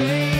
face